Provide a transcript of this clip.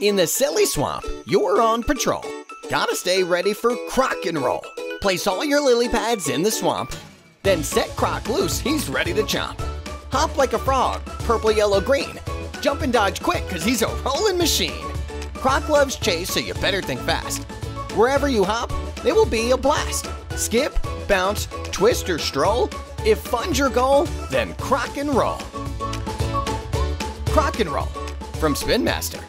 In the silly swamp, you're on patrol. Gotta stay ready for croc and roll. Place all your lily pads in the swamp, then set Croc loose, he's ready to chomp. Hop like a frog, purple, yellow, green. Jump and dodge quick, cause he's a rolling machine. Croc loves chase, so you better think fast. Wherever you hop, it will be a blast. Skip, bounce, twist, or stroll. If fun's your goal, then croc and roll. Croc and roll from Spin Master.